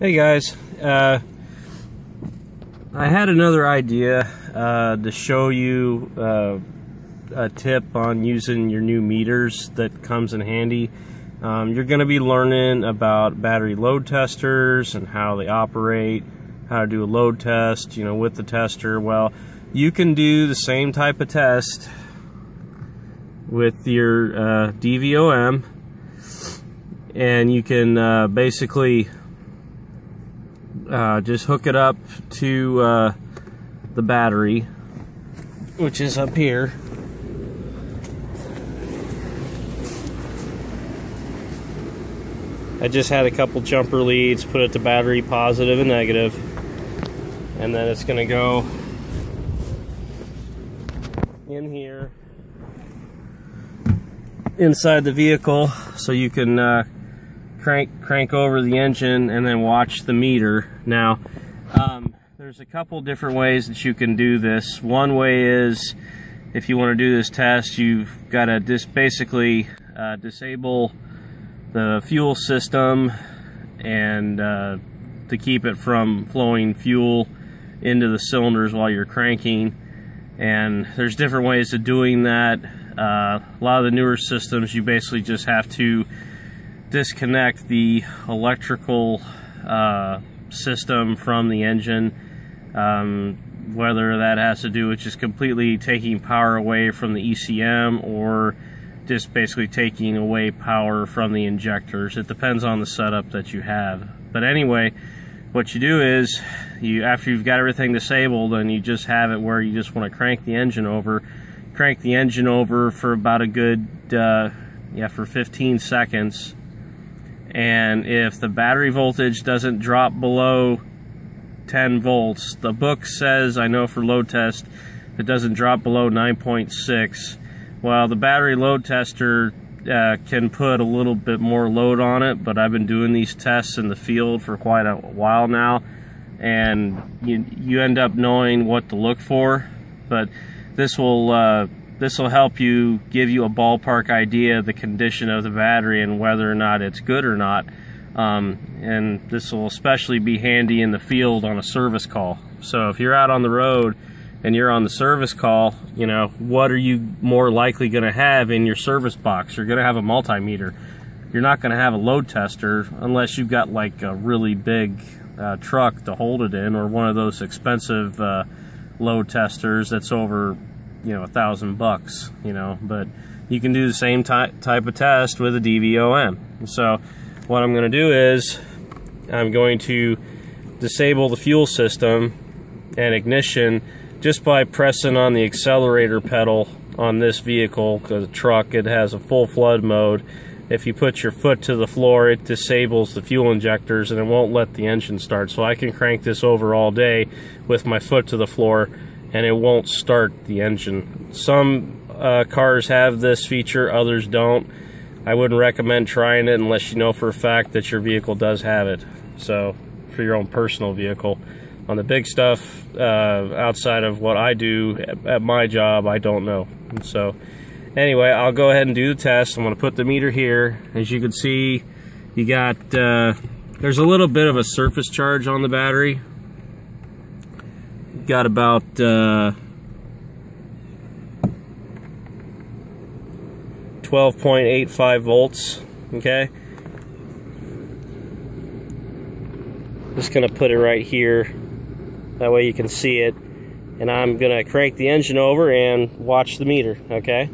Hey guys, uh, I had another idea uh, to show you uh, a tip on using your new meters that comes in handy. Um, you're going to be learning about battery load testers and how they operate, how to do a load test, you know, with the tester. Well, you can do the same type of test with your uh, DVOM, and you can uh, basically uh, just hook it up to uh, the battery, which is up here. I just had a couple jumper leads, put it to battery positive and negative, and then it's going to go in here inside the vehicle so you can uh, crank crank over the engine and then watch the meter. Now, um, there's a couple different ways that you can do this. One way is if you want to do this test, you've got to just basically uh, disable the fuel system and uh, to keep it from flowing fuel into the cylinders while you're cranking. And there's different ways of doing that. Uh, a lot of the newer systems, you basically just have to disconnect the electrical uh, system from the engine. Um, whether that has to do with just completely taking power away from the ECM or just basically taking away power from the injectors. It depends on the setup that you have. But anyway, what you do is you after you've got everything disabled and you just have it where you just want to crank the engine over, crank the engine over for about a good uh, yeah for 15 seconds and if the battery voltage doesn't drop below 10 volts the book says I know for load test it doesn't drop below 9.6 well the battery load tester uh, can put a little bit more load on it but I've been doing these tests in the field for quite a while now. And you, you end up knowing what to look for. But this will uh, this will help you give you a ballpark idea of the condition of the battery and whether or not it's good or not. Um, and this will especially be handy in the field on a service call. So if you're out on the road and you're on the service call, you know, what are you more likely going to have in your service box? You're going to have a multimeter. You're not going to have a load tester unless you've got like a really big uh, truck to hold it in or one of those expensive uh, load testers that's over you know a thousand bucks you know but you can do the same ty type of test with a DVOM so what I'm going to do is I'm going to disable the fuel system and ignition just by pressing on the accelerator pedal on this vehicle because the truck it has a full flood mode. If you put your foot to the floor it disables the fuel injectors and it won't let the engine start. So I can crank this over all day with my foot to the floor and it won't start the engine. Some uh, cars have this feature, others don't. I wouldn't recommend trying it unless you know for a fact that your vehicle does have it. So, for your own personal vehicle. On the big stuff, uh, outside of what I do at, at my job, I don't know. And so, anyway, I'll go ahead and do the test. I'm going to put the meter here. As you can see, you got, uh, there's a little bit of a surface charge on the battery got about uh, 12.85 volts okay? Just gonna put it right here. That way you can see it. And I'm gonna crank the engine over and watch the meter okay?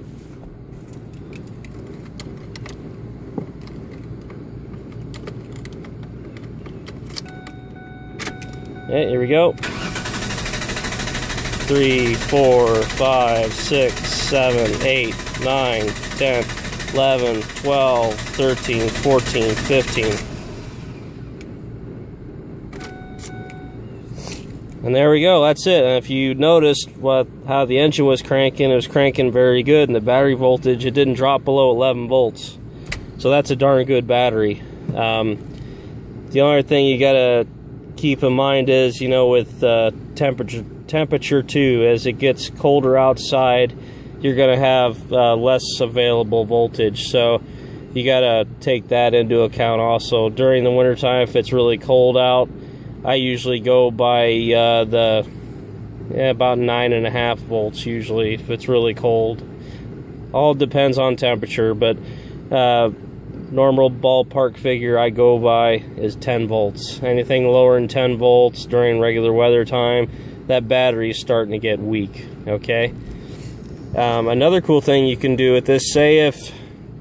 Okay, here we go three, four, five, six, seven, eight, nine, ten, eleven, twelve, thirteen, fourteen, fifteen. And there we go, that's it. And if you noticed what how the engine was cranking, it was cranking very good, and the battery voltage, it didn't drop below 11 volts. So that's a darn good battery. Um, the only thing you gotta keep in mind is, you know, with uh, temperature temperature too. As it gets colder outside, you're going to have uh, less available voltage. So you got to take that into account also. During the wintertime, if it's really cold out, I usually go by uh, the yeah, about nine and a half volts usually if it's really cold. All depends on temperature, but uh, normal ballpark figure I go by is 10 volts. Anything lower than 10 volts during regular weather time, that battery is starting to get weak. Okay. Um, another cool thing you can do with this, say if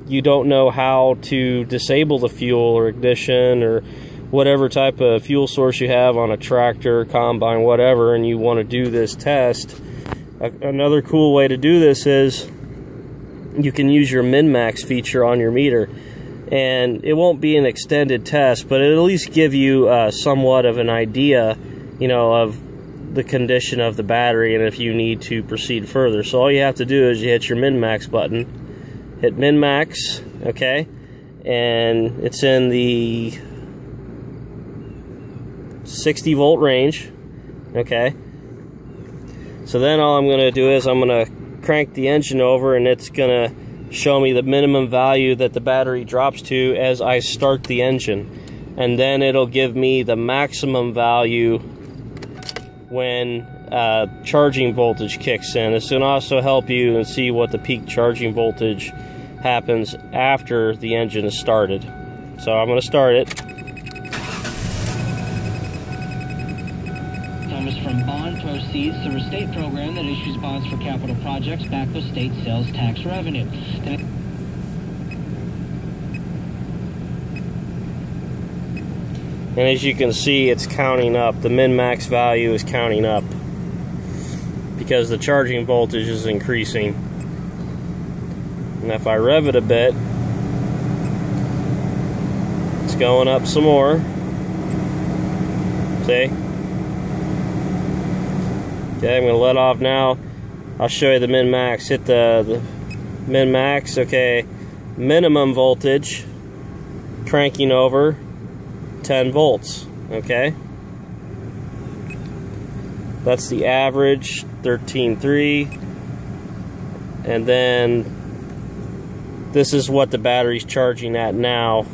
you don't know how to disable the fuel or ignition or whatever type of fuel source you have on a tractor, combine, whatever, and you want to do this test, another cool way to do this is you can use your min-max feature on your meter and it won't be an extended test but it'll at least give you uh, somewhat of an idea you know of the condition of the battery and if you need to proceed further. So all you have to do is you hit your min-max button. Hit min-max okay? And it's in the 60 volt range okay? So then all I'm gonna do is I'm gonna crank the engine over and it's gonna show me the minimum value that the battery drops to as I start the engine. And then it'll give me the maximum value when uh, charging voltage kicks in. This can also help you and see what the peak charging voltage happens after the engine is started. So I'm going to start it. Thomas from Bond Proceeds, the state program that issues bonds for capital projects backed with state sales tax revenue. And as you can see, it's counting up. The min-max value is counting up because the charging voltage is increasing. And if I rev it a bit, it's going up some more. See? Okay, I'm going to let off now. I'll show you the min-max. Hit the, the min-max. Okay, minimum voltage. Cranking over 10 volts. Okay? That's the average, 13.3. And then this is what the battery's charging at now.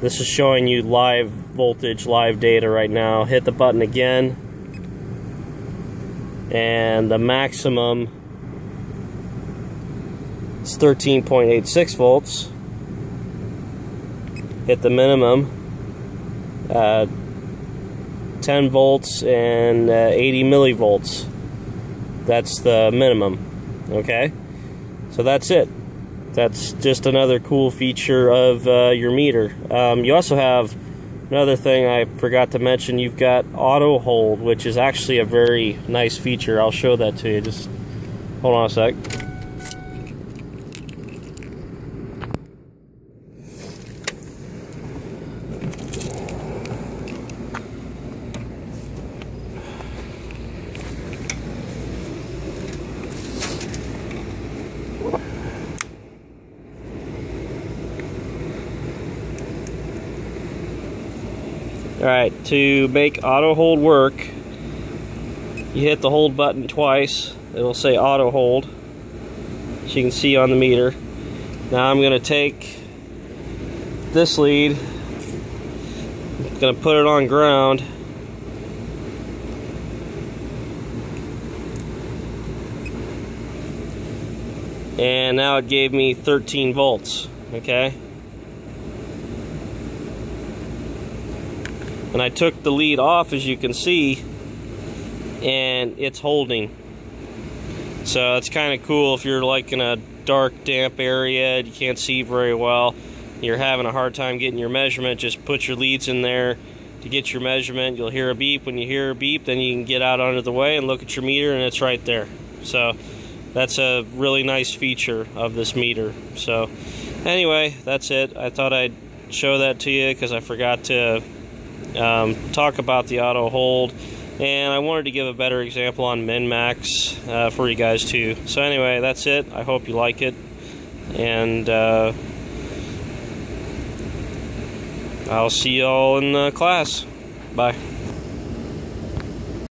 This is showing you live voltage, live data right now. Hit the button again and the maximum is 13.86 volts. Hit the minimum, uh, 10 volts and uh, 80 millivolts. That's the minimum. Okay, so that's it. That's just another cool feature of uh, your meter. Um, you also have Another thing I forgot to mention, you've got auto hold, which is actually a very nice feature. I'll show that to you. Just hold on a sec. Alright, to make auto hold work, you hit the hold button twice. It'll say auto hold, as you can see on the meter. Now I'm going to take this lead, I'm going to put it on ground. And now it gave me 13 volts, okay? And I took the lead off as you can see and it's holding. So it's kind of cool if you're like in a dark damp area you can't see very well you're having a hard time getting your measurement just put your leads in there to get your measurement. You'll hear a beep. When you hear a beep then you can get out under the way and look at your meter and it's right there. So that's a really nice feature of this meter. So anyway that's it. I thought I'd show that to you because I forgot to um, talk about the auto hold and I wanted to give a better example on min-max uh, for you guys too. So anyway, that's it. I hope you like it, and uh, I'll see you all in the class. Bye.